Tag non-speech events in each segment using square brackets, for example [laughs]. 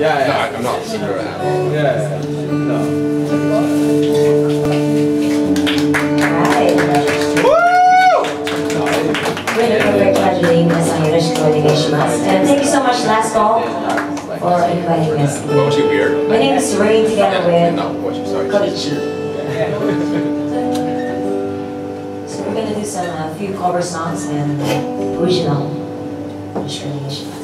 Yeah, yeah. No, I, I'm not sure at all. Yeah, yeah. And thank you so much, Last Call, for inviting us. My name is Ray, together with Koichi. So we're going to do some uh, few cover songs and original instrumentation.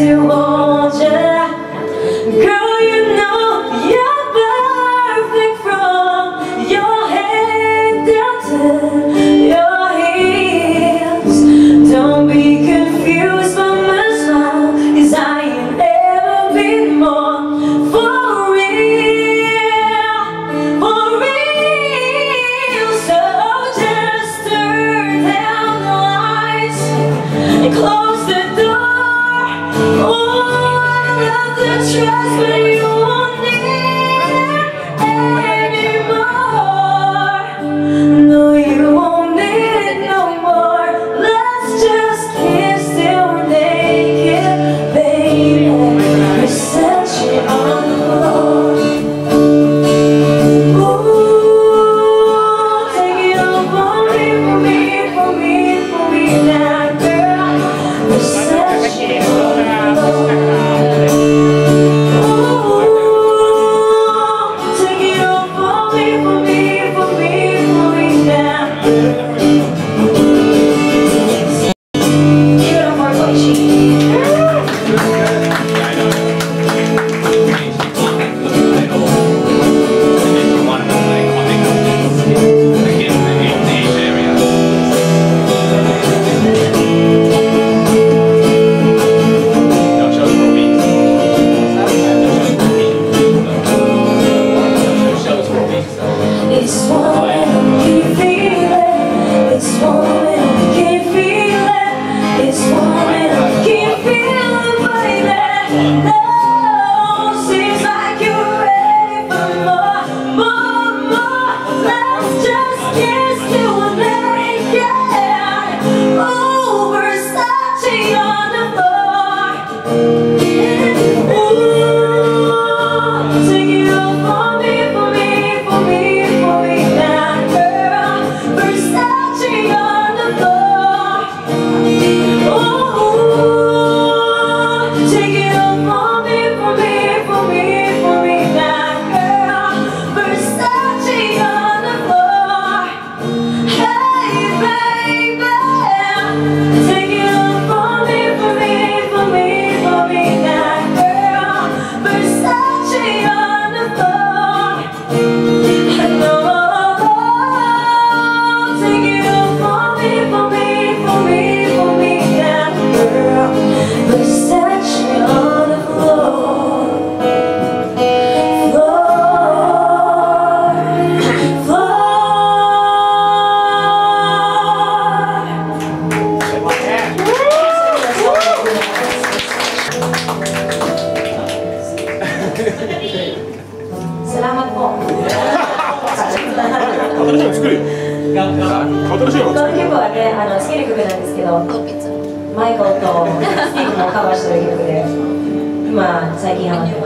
to all.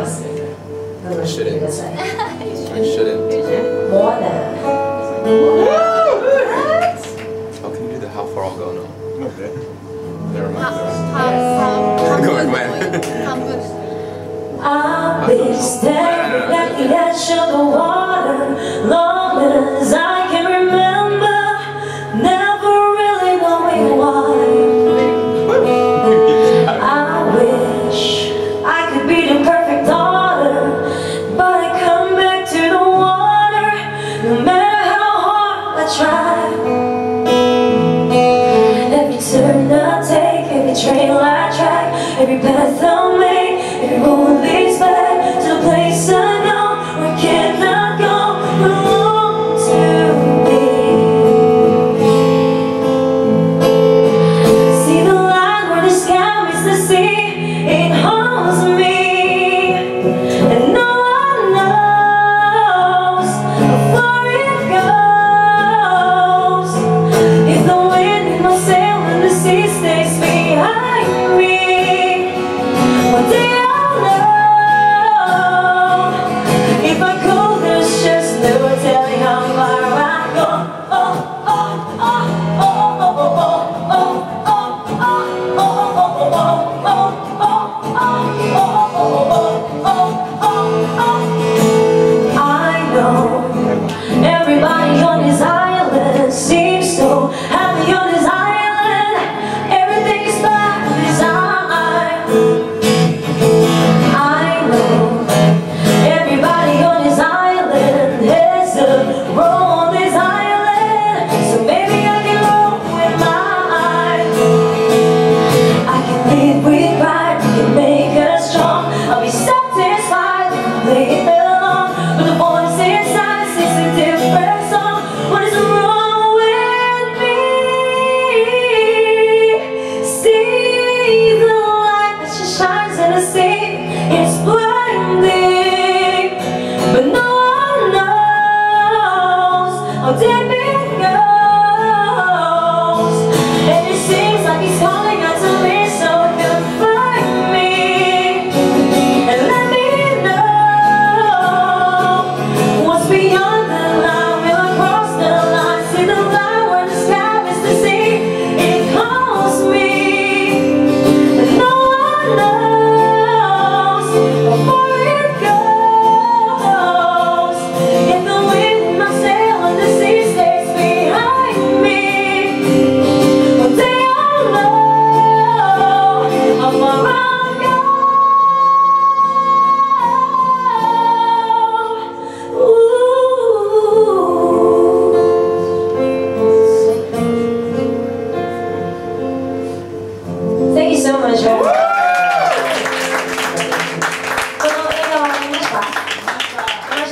I shouldn't. I shouldn't. More than. How can you do that? how far I'll go now? Okay. Never mind. Never mind. I've been staring at the edge of the water long as I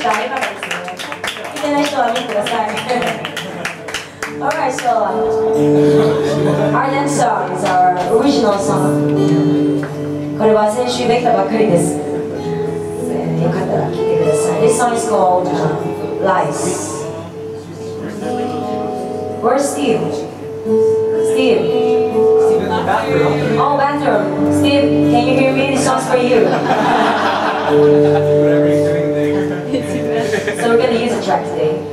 All right, so uh, our next song is our original song. これは先週できたばっかりです。よかったら聴いてください。This song is called、uh, Lies. Where's Steve? Steve? Steve the. Oh, bathroom. Steve, can you hear me? This song's for you. [laughs] So we're going to use a track today.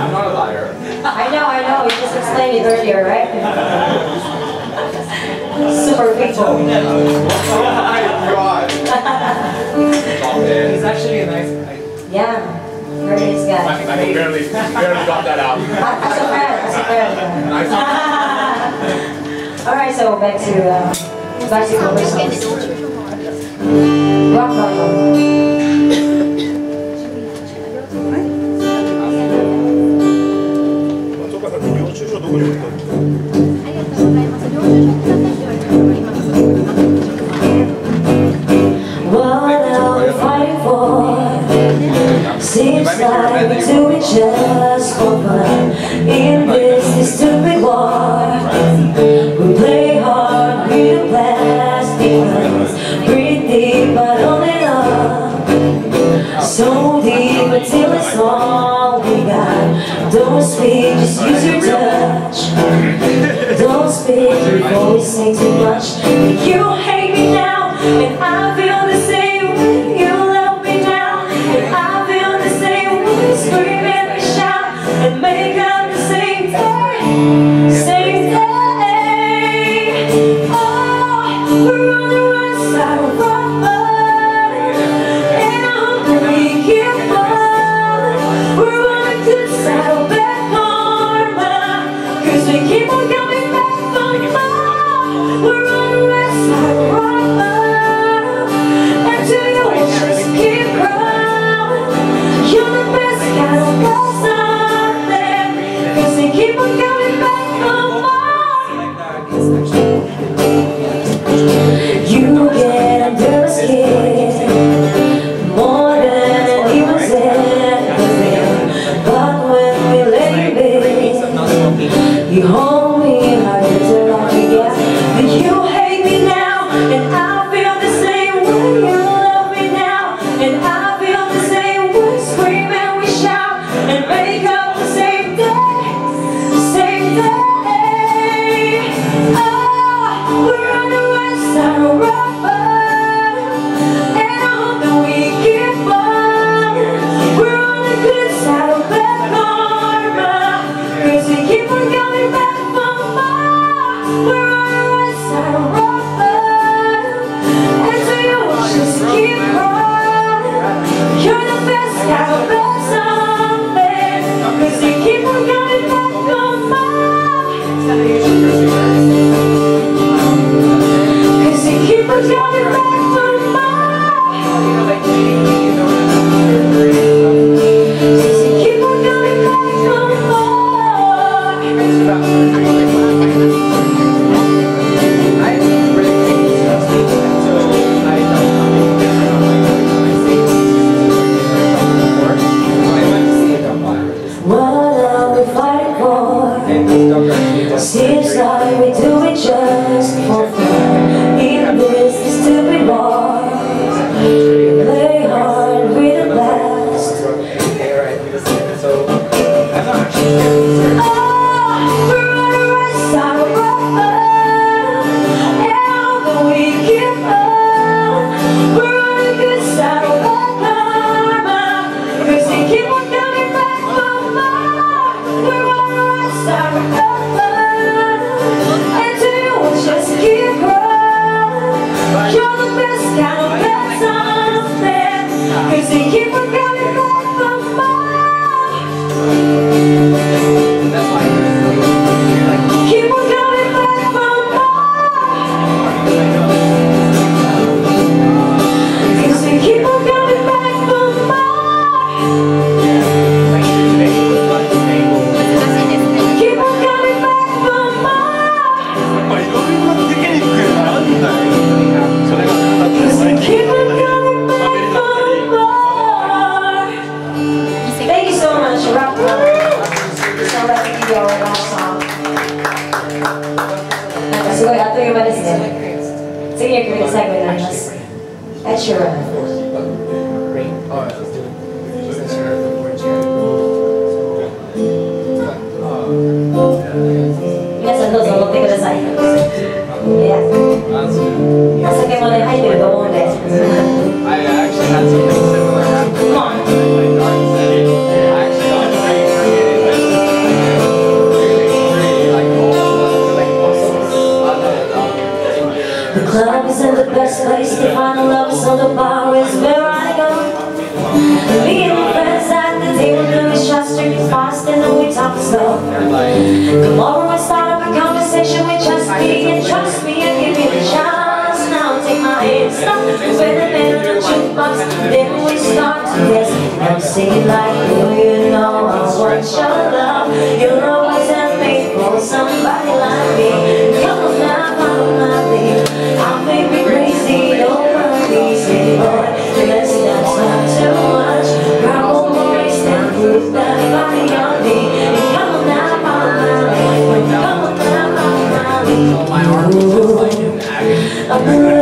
I'm not a liar. I know, I know. You just explained it earlier, right? Super people. [laughs] Oh my god. He's actually a nice guy. Yeah. Very nice guy. I, I barely, barely got that out. [laughs] [laughs] All right, so back to uh, back to the Rock bottom. What I'm fighting for Seems like we're just for fun. In this stupid war We play hard, we the best guns. Breathe deep, but only love. So deep until it's long don't speak, just use your touch. Don't speak, before always say too much. You hate me now love. best place to find a love So the bar is where I go. Beginning friends at the table doing trust you fast and then we talk slow. Tomorrow we start up a conversation with just me and trust me and give me the chance. Now take my hand, stop with the man on the jukebox. Then we start to dance. I'm singing like you, you know I want your love. You're always wasn't made for somebody like me. Come on now, come on now, baby Yeah. [laughs]